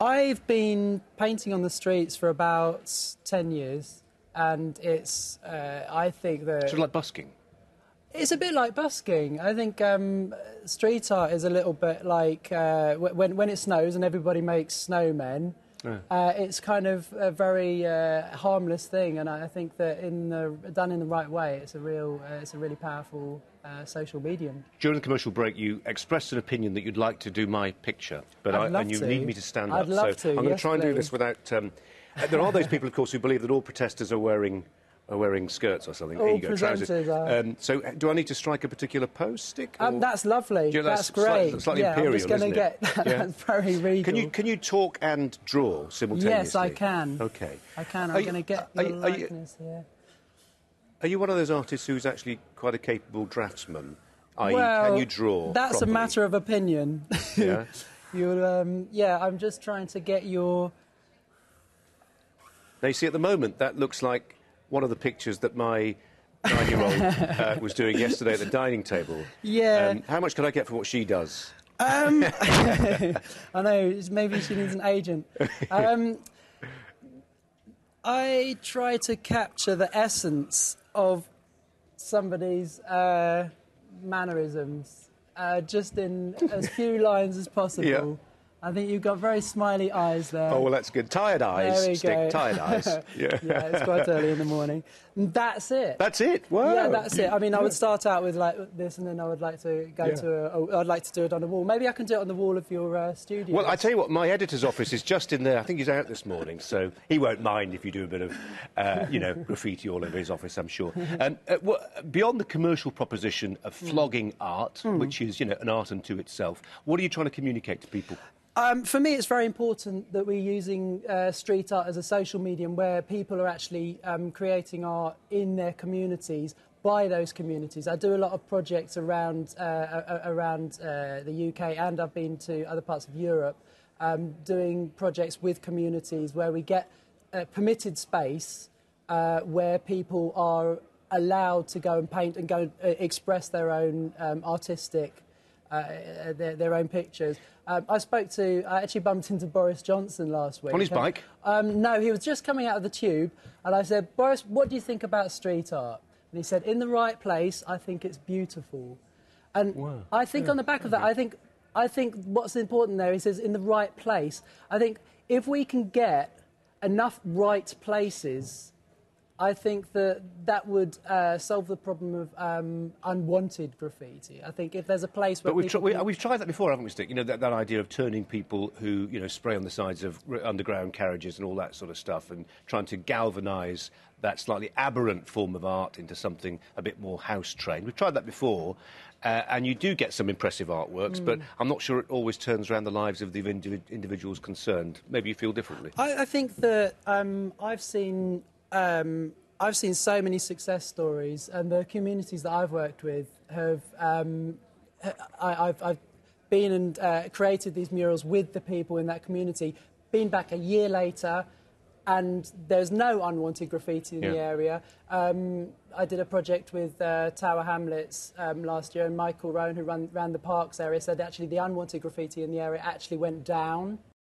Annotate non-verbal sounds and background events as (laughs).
I've been painting on the streets for about 10 years, and it's, uh, I think that. Sort of like busking. It's a bit like busking. I think um, street art is a little bit like uh, when, when it snows and everybody makes snowmen. Yeah. Uh, it's kind of a very uh, harmless thing, and I think that in the, done in the right way, it's a real, uh, it's a really powerful uh, social medium. During the commercial break, you expressed an opinion that you'd like to do my picture, but I, and you to. need me to stand I'd up. love so to, I'm going yes, to try and do this without. Um, uh, there are those people, of course, who believe that all protesters are wearing are wearing skirts or something. There All you go, trousers. are. Um, so, uh, do I need to strike a particular pose Stik? Um, that's lovely. You know, that's, that's great. slightly yeah, imperial, I'm just going to get. (laughs) Yeah. that's very regal. Can you can you talk and draw simultaneously? Yes, I can. Okay. I can. I'm going to get are your you- are you- likeness here. Are you one of those artists who's actually quite a capable draftsman? I.e., well, can you draw? That's properly? a matter of opinion. (laughs) Yeah. (laughs) You'll, um, yeah, I'm just trying to get your. Now, you see, at the moment, that looks like one of the pictures that my nine-year-old (laughs) uh, was doing yesterday at the dining table. Yeah. Um, how much can I get for what she does? Um, (laughs) (laughs) I know, maybe she needs an agent. Um, I try to capture the essence of somebody's uh, mannerisms uh, just in as few lines as possible. Yeah. I think you've got very smiley eyes there. Oh, well, that's good. Tired eyes, there we stick. go. Tired (laughs) eyes. Yeah. yeah, it's quite early in the morning. And That's it. That's it. Wow. Yeah, that's it. I mean, I would start out with like this, and then I would like to go Yeah. to. A, I'd like to do it on the wall. Maybe I can do it on the wall of your uh, studio. Well, I tell you what, my editor's office is just in there. I think he's out this morning, so he won't mind if you do a bit of, uh, you know, graffiti all over his office. I'm sure. (laughs) Um, uh, well, beyond the commercial proposition of flogging art, which is, you know, an art unto itself, what are you trying to communicate to people? Um, for me, it's very important that we're using uh, street art as a social medium where people are actually um, creating art in their communities by those communities. I do a lot of projects around uh, a- a- around uh, the UK, and I've been to other parts of Europe, um, doing projects with communities where we get uh, permitted space uh, where people are allowed to go and paint and go uh, express their own um, artistic uh, their, their own pictures. Um, I spoke to, I actually bumped into Boris Johnson last week. On his bike? Um, no, he was just coming out of the tube, and I said, Boris, what do you think about street art? And he said, in the right place, I think it's beautiful. And I think on the back of that, I think, I think what's important there, he says, in the right place. I think if we can get enough right places, I think that that would uh, solve the problem of um, unwanted graffiti. I think if there's a place where But we've, tr- we, we've tried that before, haven't we, Stik? You know, that, that idea of turning people who, you know, spray on the sides of r- underground carriages and all that sort of stuff and trying to galvanise that slightly aberrant form of art into something a bit more house-trained. We've tried that before, uh, and you do get some impressive artworks, but I'm not sure it always turns around the lives of the individ- individuals concerned. Maybe you feel differently. I, I think that um, I've seen um, I've seen so many success stories, and the communities that I've worked with have um, I, I've, I've been and uh, created these murals with the people in that community. Been back a year later, and there's no unwanted graffiti in the area. Um, I did a project with uh, Tower Hamlets um, last year, and Michael Rowan, who ran, ran the parks area, said actually the unwanted graffiti in the area actually went down